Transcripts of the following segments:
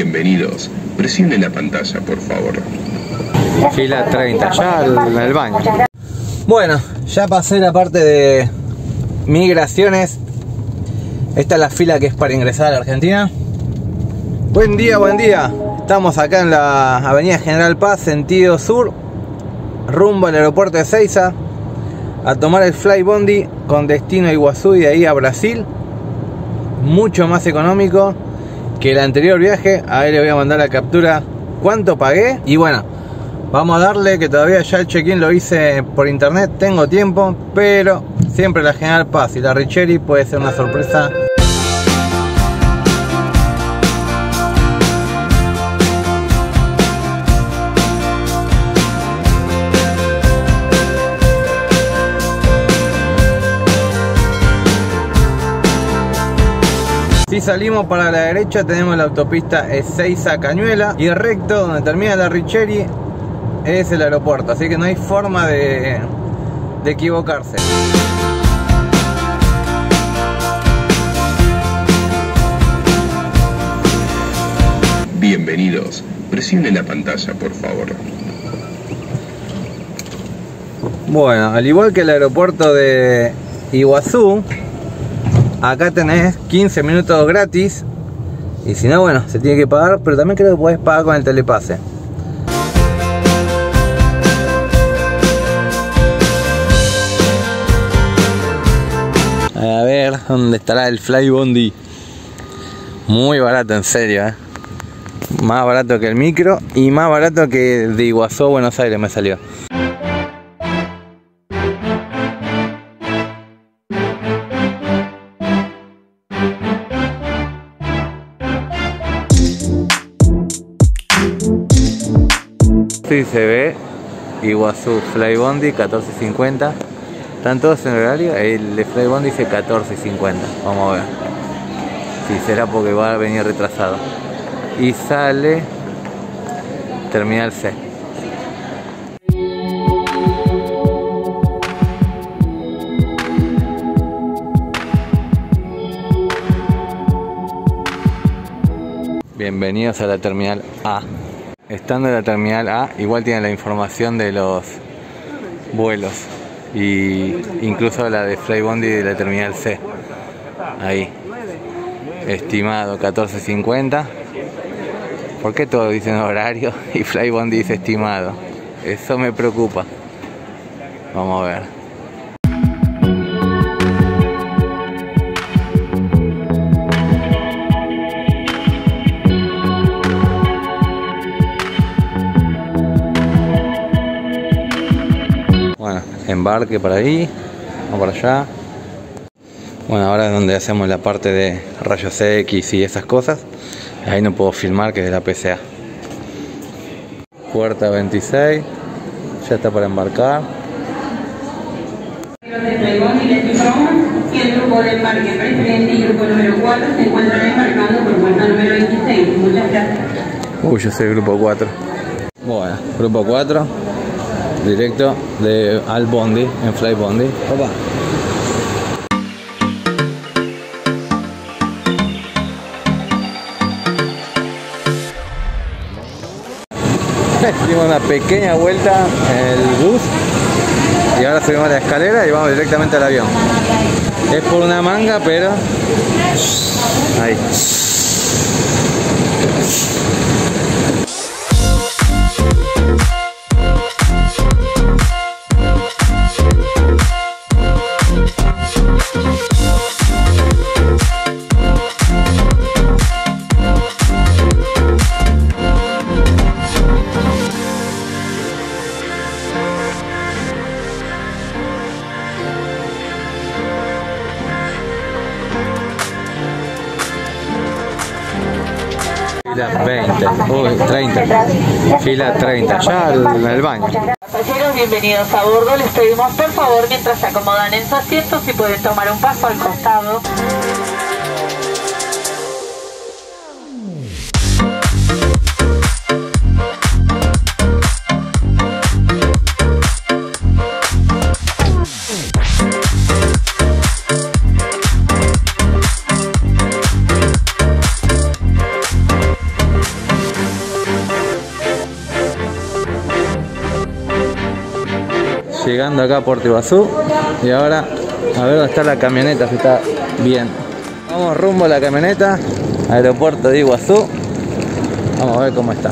Bienvenidos. Presione la pantalla, por favor. Fila 30, ya al, al baño. Bueno, ya pasé la parte de migraciones. Esta es la fila que es para ingresar a la Argentina. Buen día, buen día. Estamos acá en la Avenida General Paz, sentido sur, rumbo al aeropuerto de Ceiza, a tomar el Fly Bondi con destino a Iguazú y de ahí a Brasil. Mucho más económico que el anterior viaje. Ahí le voy a mandar la captura cuánto pagué. Y bueno, vamos a darle que todavía ya el check-in lo hice por internet. Tengo tiempo, pero siempre la General Paz y la Richeri puede ser una sorpresa. Salimos para la derecha tenemos la autopista Ezeiza Cañuela y recto donde termina la Richeri es el aeropuerto, así que no hay forma de, de equivocarse. Bienvenidos. Presione la pantalla, por favor. Bueno, al igual que el aeropuerto de Iguazú, acá tenés 15 minutos gratis. Y si no, bueno, se tiene que pagar, pero también creo que podés pagar con el telepase. A ver, ¿dónde estará el Fly Bondi? Muy barato, en serio, ¿eh? Más barato que el micro y más barato que de Iguazú Buenos Aires me salió. Ve Iguazú Fly Bondi 14.50. ¿Están todos en horario? El de Fly Bondi dice 14.50. Vamos a ver. Si será porque va a venir retrasado. Y sale Terminal C. Bienvenidos a la Terminal A. Estando en la Terminal A, igual tienen la información de los vuelos y incluso la de Flybondi de la Terminal C. Ahí. Estimado 14.50. ¿Por qué todos dicen horario y Flybondi dice estimado? Eso me preocupa. Vamos a ver. Embarque para ahí, vamos para allá. Bueno, ahora es donde hacemos la parte de rayos X y esas cosas. Ahí no puedo filmar que es de la PCA. Puerta 26, ya está para embarcar. y el grupo de embarque preferente y grupo número 4 se encuentran embarcando por puerta número 26. Muchas gracias. Uy, yo soy el grupo 4. Bueno, grupo 4, directo de al Bondi, en Fly Bondi. Opa. Dimos una pequeña vuelta en el bus y ahora subimos la escalera y vamos directamente al avión. Es por una manga, pero ahí. Fila 20, uy, 30. Fila 30, ya al, al baño. Pasajeros, bienvenidos a bordo. Les pedimos por favor, mientras se acomodan en su asiento, si pueden tomar un paso al costado. Llegando acá a Puerto Iguazú y ahora a ver dónde está la camioneta, si está bien. Vamos rumbo a la camioneta, aeropuerto de Iguazú. Vamos a ver cómo está.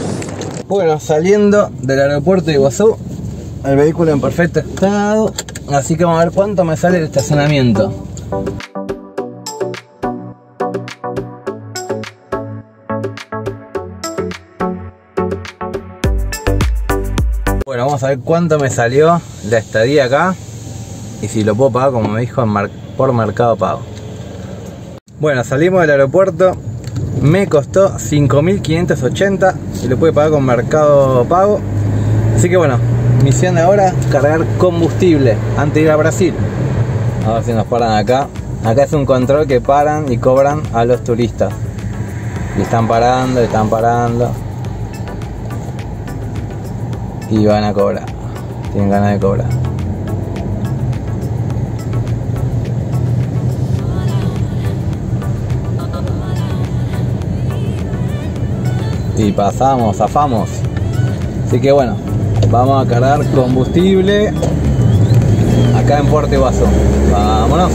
Bueno, saliendo del aeropuerto de Iguazú, el vehículo en perfecto estado, así que vamos a ver cuánto me sale el estacionamiento. Vamos a ver cuánto me salió la estadía acá y si lo puedo pagar como me dijo por mercado pago. Bueno, salimos del aeropuerto, me costó 5.580 y lo pude pagar con mercado pago. Así que bueno, misión de ahora, cargar combustible antes de ir a Brasil. A ver si nos paran acá. Acá es un control que paran y cobran a los turistas. Están parando, están parando. Y van a cobrar. Tienen ganas de cobrar. y pasamos, zafamos. Así que bueno, vamos a cargar combustible acá en Puerto Vaso. Vámonos.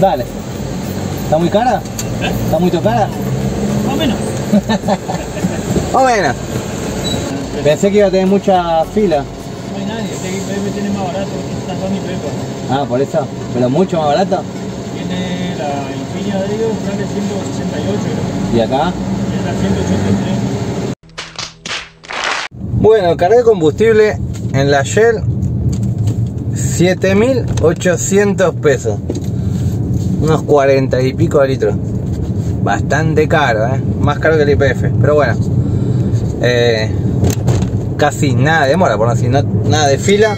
Dale. ¿Está muy cara? ¿Eh? ¿Está muy cara? Más o menos. Más o menos. Pensé que iba a tener mucha fila. No hay nadie. Este IPF tiene más barato. Está Sony IPF. Ah, por eso. ¿Pero mucho más barato? Tiene la Infinia de ellos, sale 168 creo. ¿Y acá? Y esta 183. Bueno, cargué combustible en la Shell 7800 pesos. Unos 40 y pico de litros. Bastante caro, ¿eh? Más caro que el IPF. Pero bueno. Eh, casi nada de demora, por no decir nada de fila.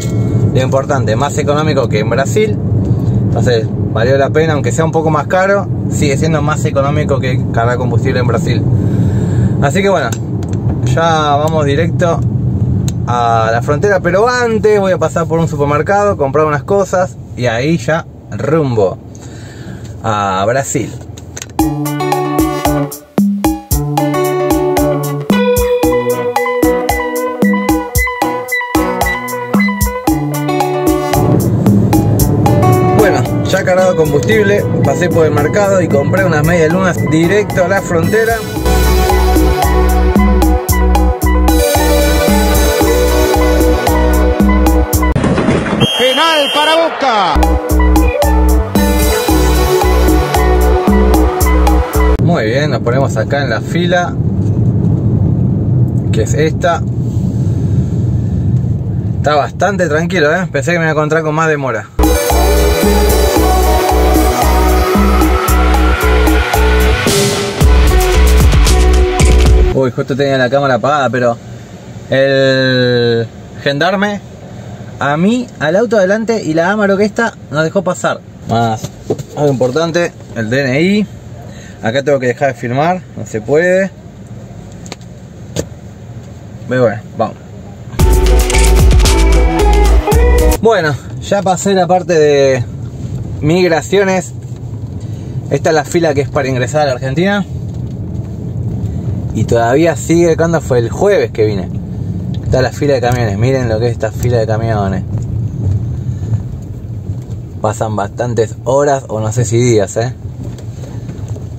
Lo importante, más económico que en Brasil. Entonces, valió la pena, aunque sea un poco más caro. Sigue siendo más económico que cargar combustible en Brasil. Así que bueno, ya vamos directo a la frontera, pero antes voy a pasar por un supermercado, comprar unas cosas y ahí ya rumbo a Brasil. Bueno, ya cargado combustible, pasé por el mercado y compré unas medias lunas directo a la frontera. Penal para Boca. Nos ponemos acá en la fila, que es esta. Está bastante tranquilo, ¿eh? Pensé que me iba a encontrar con más demora. Uy, justo tenía la cámara apagada, pero el gendarme a mí, al auto adelante y la Amaro que está nos dejó pasar. Más algo importante, el DNI. Acá tengo que dejar de filmar, no se puede. Pero bueno, vamos. Bueno, ya pasé la parte de migraciones. Esta es la fila que es para ingresar a la Argentina. Y todavía sigue, ¿cuándo fue? El jueves que vine. Está la fila de camiones, miren lo que es esta fila de camiones. Pasan bastantes horas o no sé si días, ¿eh?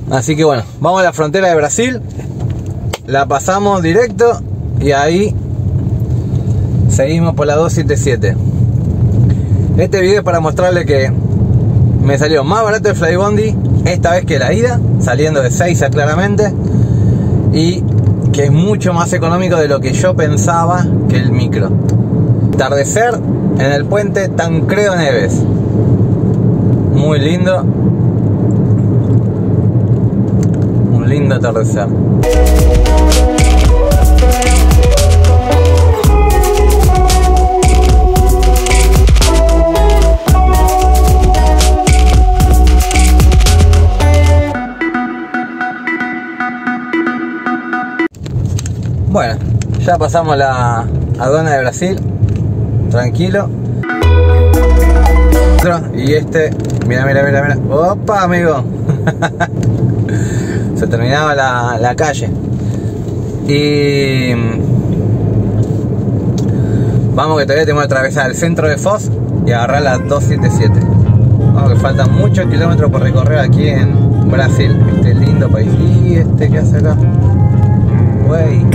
Así que bueno, vamos a la frontera de Brasil. La pasamos directo y ahí seguimos por la 277. Este video es para mostrarle que me salió más barato el Flybondi esta vez que la ida, saliendo de 6 claramente. Y que es mucho más económico de lo que yo pensaba que el micro. Atardecer en el puente Tancredo Neves. Muy lindo. Lindo atardecer. Bueno, ya pasamos la aduana de Brasil. Tranquilo. Y este, mira, mira, mira, mira. Opa, amigo. Se terminaba la, la calle. Y vamos que todavía tenemos que atravesar el centro de Foz y agarrar la 277. Vamos que faltan muchos kilómetros por recorrer aquí en Brasil, este lindo país. Y este que hace acá. Wey.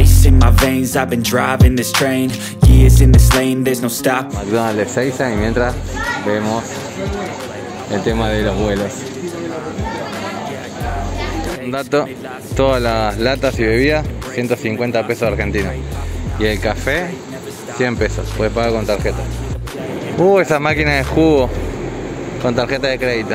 Ice in my veins, I've been driving this train. Years in this lane, there's no stop. McDonald's de Seiza y mientras vemos el tema de los vuelos. Un dato, todas las latas y bebidas 150 pesos argentinos. Y el café 100 pesos, puede pagar con tarjeta. Uh, esa máquina de jugo con tarjeta de crédito.